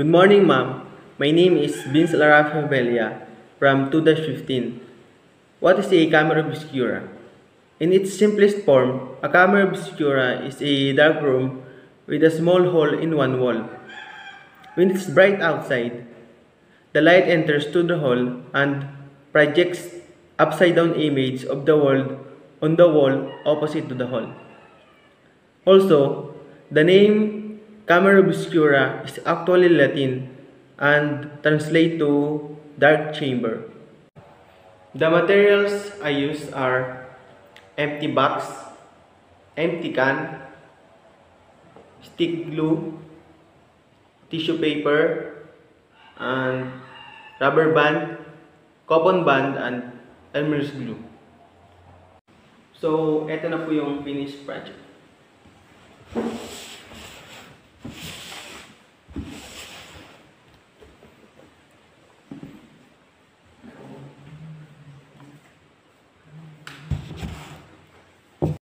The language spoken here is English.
Good morning, ma'am. My name is Vince Al Raffy Fabella from 2-15. What is a camera obscura? In its simplest form, a camera obscura is a dark room with a small hole in one wall. When it's bright outside, the light enters to the hole and projects upside down image of the world on the wall opposite to the hole. Also, the name camera obscura is actually Latin and translate to dark chamber. The materials I use are empty box, empty can, stick glue, tissue paper, and rubber band, coupon band, and Elmer's glue. So, eto na po yung finished project.